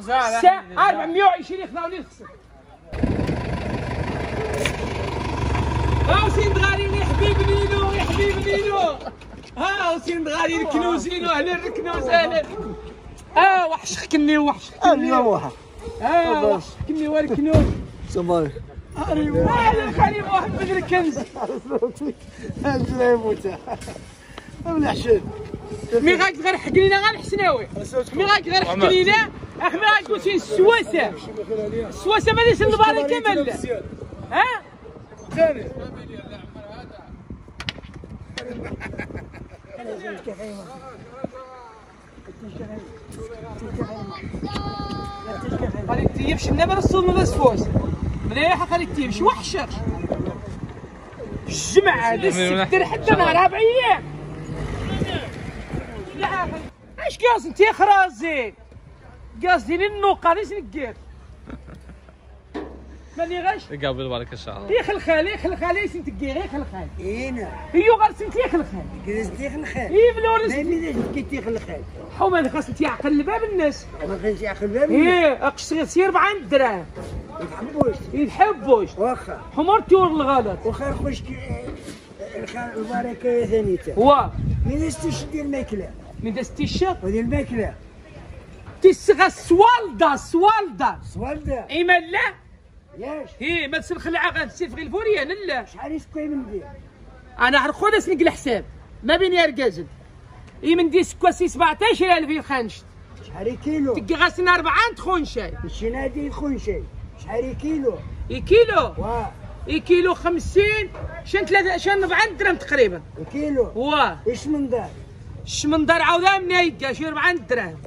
ساعة 420 يخلعوني الخصم ها وسين دغالي يا حبيب نينو يا حبيب نينو ها وسين دغالي الكنوزينو أهلا الكنوز أهلا آه وحش خكني وحش خكني. واحد. آه وحش خكني والكنوز سمار هذا الخليل محمد الكنز. لا يموت مليح شد. مي غاك غير حكينا غير الحسناوي مي غاك غير حكينا اخ مي غاك قلتي السواسه السواسه ماليش الباركه مالا ها ثاني خلي تيبش النمر الصوم من السواس مليحه خلي تيبش وحشر الجمعة هذا السبت حتى نهار ربع أيام لا قاص انت خرازي قاصدين النوقة ليش نقير ماني غاش قبل بارك ان شاء الله يا خلخال يا خلخال يا سنت كير يا خلخال إينا. هيو غير سنت يا خلخال كريس ديخ الخير إي بلورس ما يمديش كي تيخ الخير حوما خاص انت يعقل الباب الناس. ما كانش ياخذ بالي إيه اقص سير بعين الدراهم يتحبوش. يتحبوش. واخا. حمار تور الغلط وخير خوش البركة يا ثانيته. هو من استشدي الماكلة؟ من دست الشق ودي الماكلة. تسغى سوالدا سوالدا. سوالدا. ايما لا ياش. إيه ما تسلخ العقل تسفغ الفوريان لا. شحال يسكوي من دي أنا عرخو اسنق الحساب ما بيني ارقازل اي من دي سكواسي 17000 يخانشت شحال كيلو؟ تلقى غاسنا أربعة تخون شاي ماشي نادي يخون شيء شحال كيلو؟ اي كيلو. واه اي كيلو 50 شن ثلاثة شن 4 درهم تقريبا. كيلو. واه إيش من دار؟ الشمندر عاودا من يلقى شي 4 دراهم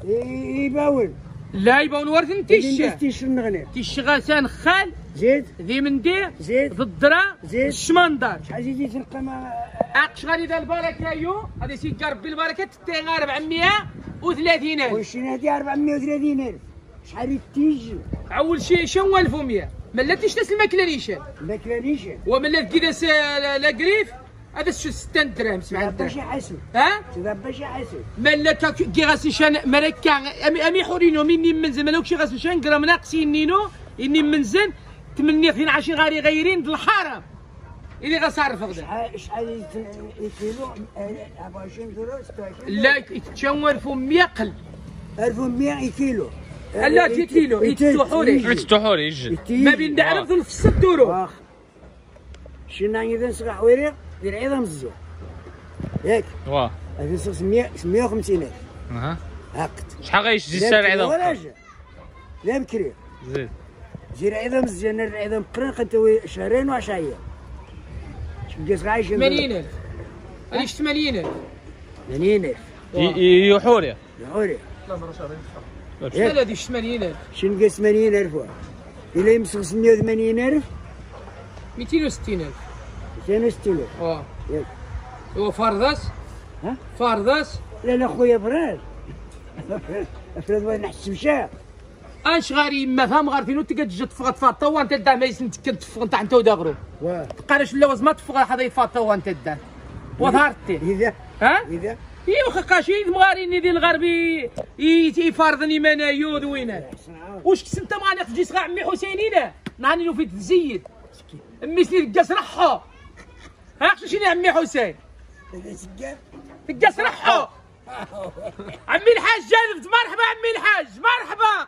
يباول لا يبون ورث نتيشا تيش النغني تيشغاسان خال. زيد. ذي من دي. زيد. في الدرا. زيد. الشمندر. شحال زيدي تلقى ما اقش غادي ذا البركة يو. غادي سيدي ربي البركه تتي 430 ألف. وش نادي 430 ألف؟ شحال تيجي أول شيء شن 1100 ملا تشتس الماكلة نيشان. الماكلة نيشان. وملا كذا س- لا لا قريف. هذا شو 6 درهم 7 باش درهم. يحسب ها؟ باش يحسب ملا كي غاسي شان ملكا امي أمي حورينو مني منزل ملوك شي غاسي شان قرا ناقصين نينو اني منزل تمني 12 غاري غايرين د الحرم اللي غصرف غدا شحال شحال كيلو 24 درهم 26 لا يتشاور في 100 قل. 1100 كيلو لا جي كيلو يتوحوري يتفتحوا يجي. ما بين دعرف في الست دورو. واخ شنا اذا نسرح حويري دير عظام الزو ياك؟ واه 2600 150 ألف. أها. عقد. شحال غيشجي لا السعر بكري ولا عظام جا لا بكري. زيد. جير عظام الزين العظام قرن قد شهرين وعشر أيام. شو عايش 80000 ليش 80000 80 ألف. يوحوري يحوري شحال هذه 80000 شنو نقص 80 ألف؟ إلا يمسك 180 ألف. 260000 260 الف واه ياك. هو فارداس ها؟ فارداس لا لا خويا براد افرض وين نحسب شاه اش غاري؟ يما فهم غار فينو تقد جات تفغط فاطا وانت دا ما يسن تكن تفغ انت انت وداغرو واه قارش اللوز ما تفغ هذا يفاطا وانت دا. وظهرتي. إذا؟ ها؟ إذا؟ ايوا خقاشي مغاريني دي الغربي يفارضني منايود وينات واش كنت ما غادي تجي صغار عمي حسينينا نهارني لو في تزيد امي سني تقاس رحو ها شنو عمي حسين؟ تقاس رحو عمي الحاج جالفت مرحبا عمي الحاج مرحبا.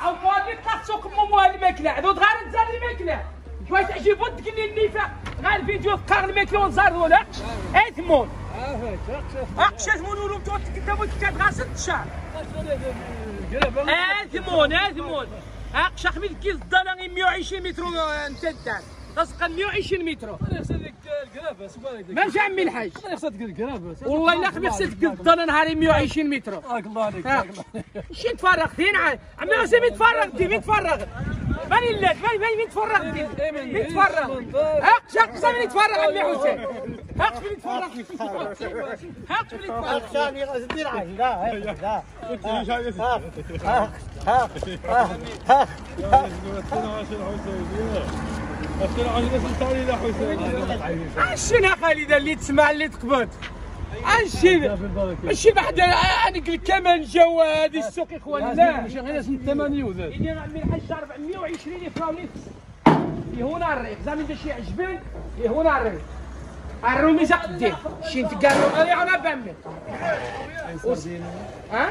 عاود فاضي تقصوك مو الماكلة عدو غير تزار الماكلة. شوي تعجب ودك إني النيفا غير الفيديو فقار الماكلة ونزار ولا اثمون اقش اثمون ولو تو قدام الكتاب غير ست شهر. اثمون اثمون اقش اخمي كيس الدلاني 120 متر انت تسقى 120 متر. ماشي عمي الحاج والله إلا خبي خصك تقد أنا نهاري 120 متر. راك الله عليك. ها. شي تفرغ فين عمي راسي مين تفرغ انت مين تفرغ ماني اللات ماني ماني مين تفرغ انت مين تفرغ هاك شاك مين تفرغ عمي حسين. هاك مين تفرغ. هاك مين تفرغ. عشينا خالد اللي تسمع اللي تقبض؟ عشينا ماشي بعد أنا قلت كمان جوا هذه السوق إخوان لا. ماشي غير اسم الثمانية وذاك إني عمي الحاج 420 يفراوني في هنا الريق زعما إنت شي عجبان في هنا الريق الرومي قدي. شي أنت قالوا أنا أنا بعمل. ها؟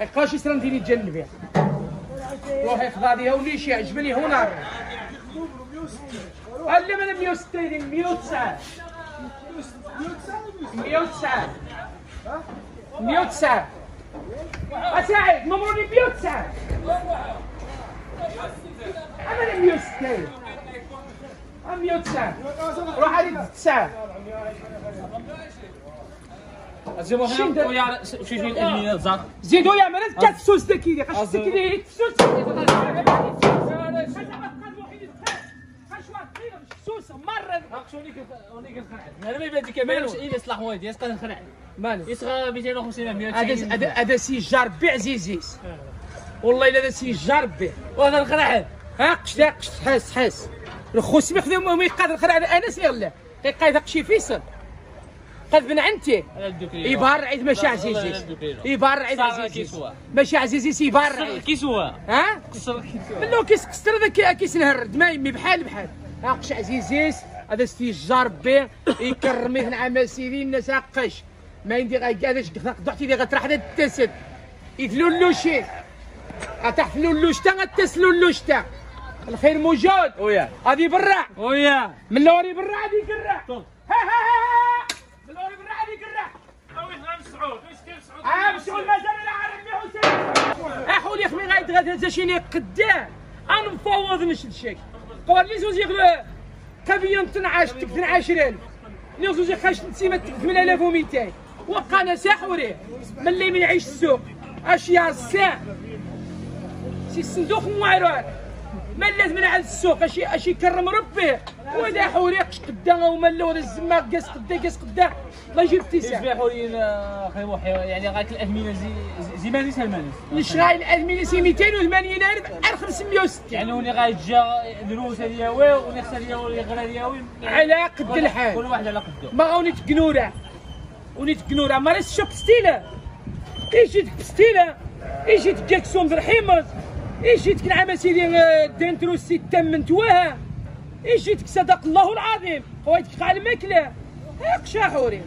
يبقى شي سرنديني تجنبي روح يخضادي ولي شي عجبني هنا الريق قال لي من 160 109 109 109 اساعد ممروني 109 أنا 160 أنا 109 روح عليك 9 زعما ويا شي شي زعما زيدوا يا مرات كاس سوس دكيدي خاش تكيدي سوس سوس مرة أنا ما يبان ديك ما يلوش إلى صلاح والدي يسقى نخرع مالك يسقى 250 100 هذا هذا هذا سيجار بيع زيزيس والله الا هذا سيجار بيع وأنا نخرع ها قشتا قشت حس حس الخوس ما يقدر خرع أنا سير له يقايد شي فيصل قد بن عنتي يبار عيد ماشي عزيزيس يبار عيد عزيزيس ماشي عزيزيس يبار عيد كيسوا ها منو كيس كستر هذا كيس نهرد ما يمي بحال بحال ها قش عزيزيس هذا ستيجار بي يكرميه نعم سيدي الناس قش ما يندي هذا ضحتي دي غتراح هذا التسد. يتلولوشي تحت لولوشتا غتسلولوشتا الخير موجود. ويا. هذه برا ويا. من لوري برا هذه قرع ها ها ها من لوري برا هذه قرع آه بشغل مازال أنا عارف لي حسين احول يا أخوي غايد غادا تشيني قدام. أنا مفوض نشد شيك. قال لي زوز يغلى كبيان تنعاش تك تنعاشرين لي زوز يخاش تسيمة 8200 وقانا ساحوري من اللي من يعيش السوق. أشياء الساع سي الصندوق موارد. ما لازم على السوق. اشي أشي كرم ربي. ودا حوريقش قدا وملا ولا الزماق قاس قدا قاس قدا الله يجيب ابتسام. يصبح حولين خير محي يعني غاك الأثمنة زي زي ماني سلماني نشراي الادمين سي 280 ألف 1560 يعني وني غايتجا دروس دياوي وني خسر دياوي غير دياوي على قد الحال. كل واحد على قده. ما غوني تقنورة وني تقنورة ما ستيلة. إيش جيتك بستيلة؟ إيش جيتك كاكسون بالحمص إيش جيتك نعم سيدي دنترو ستة من تواها إيش جيتك صدق الله العظيم. خويتك قال الماكلة هاك شاحوري.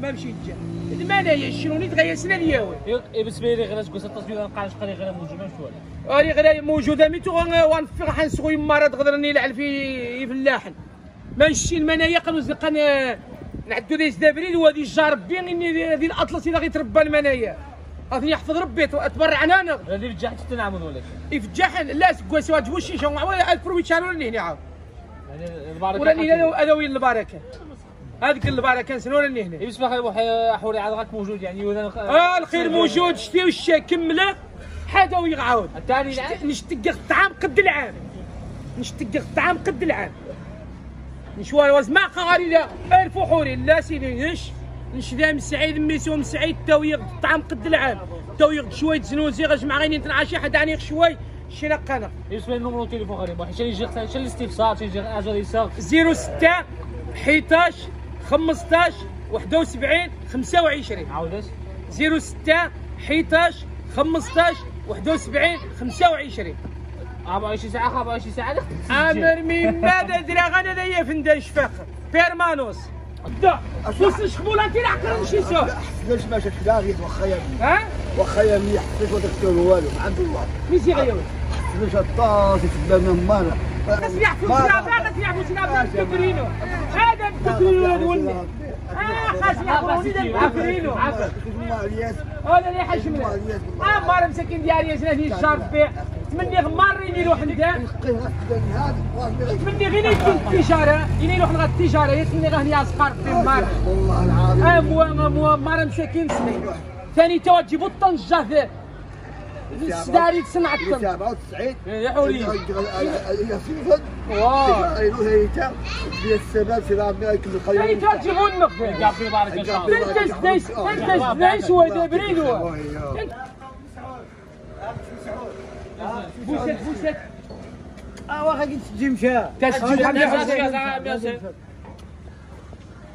ما مشيت جا. المنايا شنو تغيسنا اليوم. بالنسبة لي غير تقول التصوير نلقى شقري غير موجودة شوية راني غير موجودة ميتو وانفق حنسوي مرض غدرني يلعب في في اللحن ما نشي المنايا قالوا زقان نعدو دي زدابرين وهذه جاربين إني هذه الأطلس اذا غيتربى المنايا غادي يحفظ ربي تبرع أنا هذه بجح حتى نعمل ولا يفجح لا سكوا سوا توشي شو معوا الفروي شالوا لي هنا. عاود وراني هذا هذا وين البركة؟ هذيك البركة نسنوا لي هنا؟ يسمح حوري عاد غاك موجود يعني آه الخير موجود شتي والشاي كمله حدا ويعاود الثاني العام نشتق الطعام قد العام. نشتق الطعام قد العام. نشوى وزمع قاري لا الف حوري لا سيدي نش نشدام سعيد ميسو مسعيد تويغ الطعام قد العام. تويغ شوية زنوزي غجمع غيني نتنعشي حد عني شوي شنا قنا يسمى النمرو تليفون غريب. واحد شنو يجي شنو الاستفسار شنو يجي أجر يسار 06 11 15 71 25 عاودت 06 11 15 71 25 24 ساعة 24 ساعة. عامر من ماذا درا غانا ذي فندش فخر بيرمانوس. دا فوس الشخبول انت العقل شي سو ليش ما شفت داغي واخا يا ها واخا يا مليح ليش ما تكتب والو عبد الله ميسي غيوي ليش الطاس يتبان مالا بس يحفظ سنابا بس يحفظ سنابا بتكرينو هذا بتكرينو ولا آه خاص يحفظوني ده بتكرينو هذا اللي حشمنا آه مار مسكين ديالي زناتي الشرب بيع مني غمار يني يروح والله مني غير يكون التجاره يني يروح لغا التجارة يتني غني اصغر في مار والله العظيم. مار مساكين سنين. ثاني تو تجيبوا الطنجة ذا. السداري تصنع الطنجة. 97 يا حولي. يا سيفن واه قالوا هي تا ديال السبب في الامريكا ثاني القيم تو تجيبوا النقد. قابل بارك ان شاء الله تنتج دايس تنتج دايس هو دابرين بوسات بوسات آه واخا قلت تجي مشى تسجل.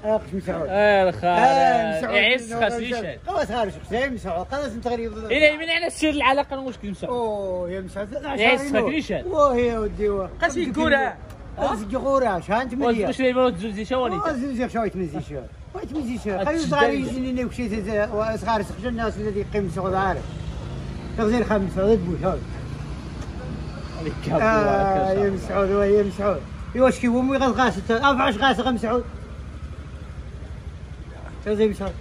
آه قش مسعود آه آه، الخال مسعود. يعيش خسيشة قواس خارج حسين مسعود قواس تغريب إلى من على سير العلاقه المشكل مسعود اوه يا مسعود يعيش خسيشة واه يا ودي واه قاسي كورة قاس جغورة شحال تمنية واش لي بنات زوج شواني زوج شوية تمزيشة واش تمزيشة هاد خلي صغار يجيني وكشي صغار سخجل الناس الذي يقيم مسعود عارف تغزير خمس عدد بوش آه يا مسعود يا مسعود واش كي امي غاس افعش غاس غا مسعود تغزير مسعود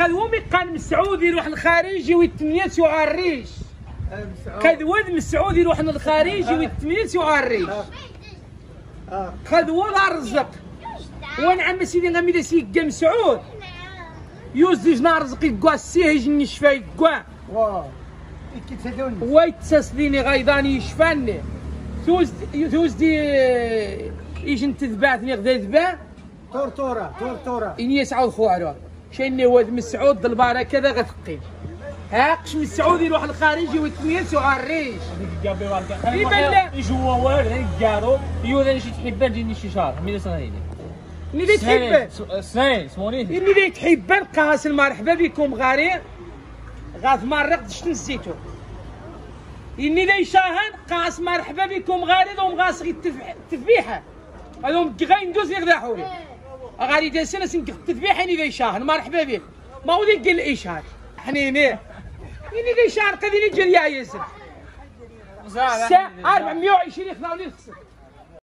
قال ومي قال مسعود يروح للخارج ويتميت وعريش قد ود مسعود يروح للخارج ويتميت وعريش آه. قد ولا رزق. ونعم سيدي غامي دا سيكا مسعود. يوزج نار رزق يقوا سيهج نشفى يقوا تسدوني ويتسسليني غيضاني يشفاني. توز توزدي يجن تذبعتني غدا يذبع تورتورة تورتورة. إني يسعود خوارو. شيني واد مسعود بالبارة كذا غتقيم هاقش مسعود يروح للخارج ويتميس وعريش قابل بارك يبان لا. يجوا والد قارو يودا شي تحبان جيني شي شهر ميلا سنين إني ذي تحبان سنين سموني إني ذي تحبان قاس المرحبا بكم غاري غاث مرق دشت الزيتون. إني ذي شاهن قاس مرحبا بكم غاري ذوم غاس غي التذبيحة هذوم غاي ندوز يغداحوني غادي دا سنة سنك التذبيحة إني ذي شاهن مرحبا بك ما هو قل الإشهار حنيني. إني ذي شهر قديني جريا ياسر. ساعة 420 يخلعوني الخصم